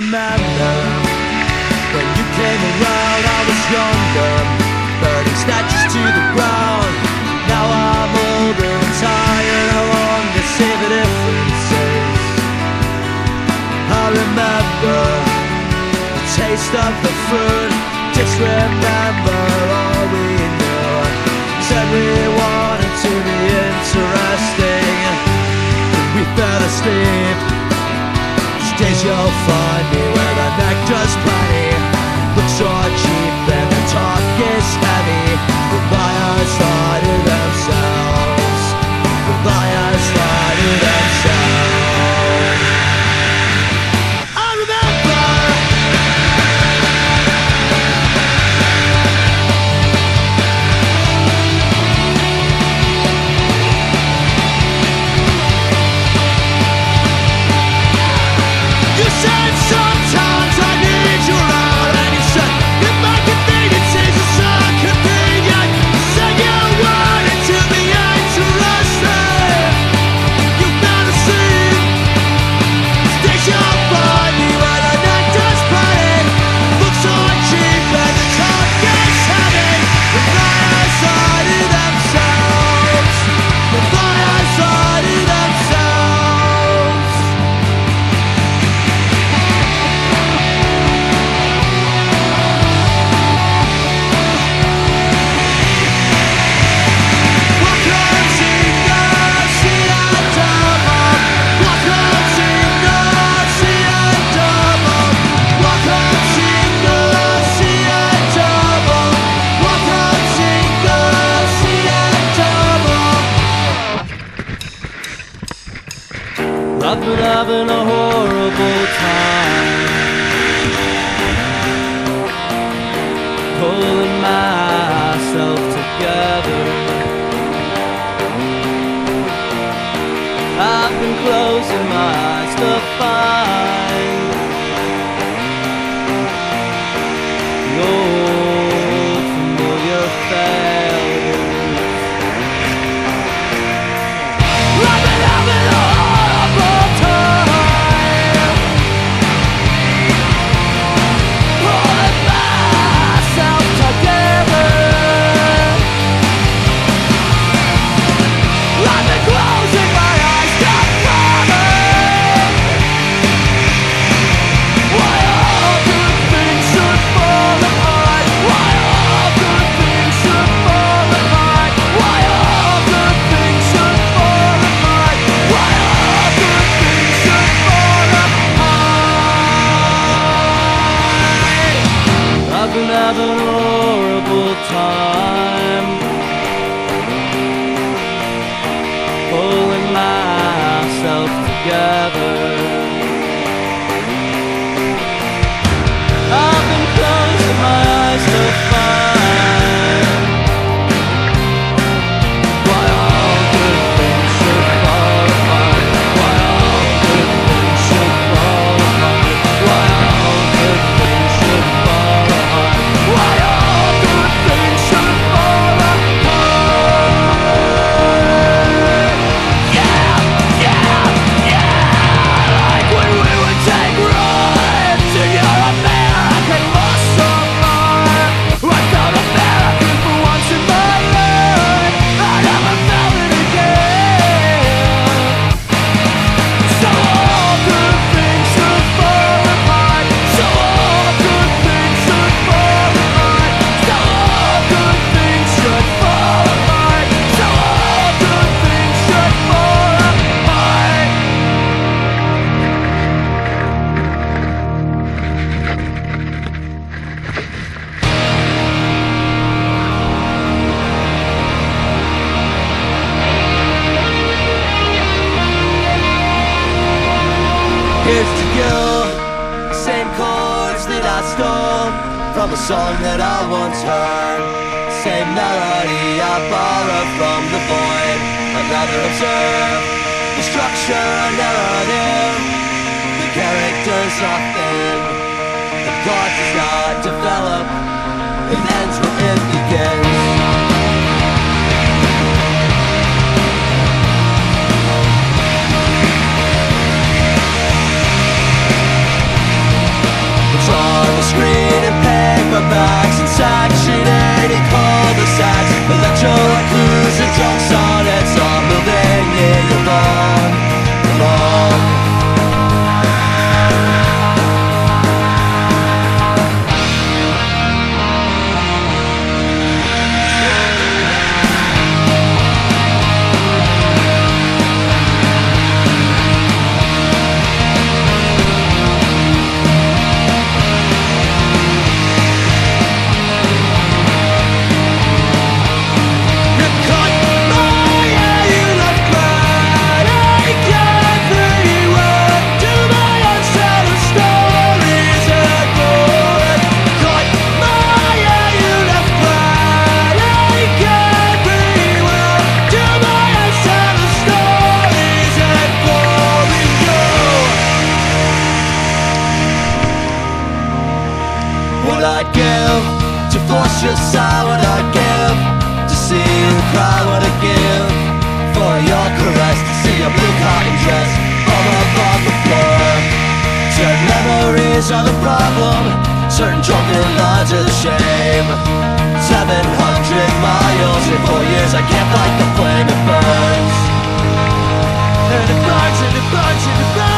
remember When you came around I was younger Burning statues to the ground. Now I'm older and tired I all to see the differences. I remember The taste of the fruit Just remember all we knew Said we wanted to be interesting. We fell asleep days you'll find me with an actor's plenty. Looks so cheap but having a horrible time. Pulling myself together. I've been closing my eyes to find. have an horrible time. years to Same chords that I stole From a song that I once heard. Same melody I borrowed from the void. But rather observe The structure I never knew. The characters are thin. involved force your sigh would I give To see you cry would I give For your caress To see your blue cotton dress. All above the floor Certain memories are the problem. Certain drunken lines are the shame. 700 miles in four years I can't fight the flame, it burns. And it burns and it burns and it burns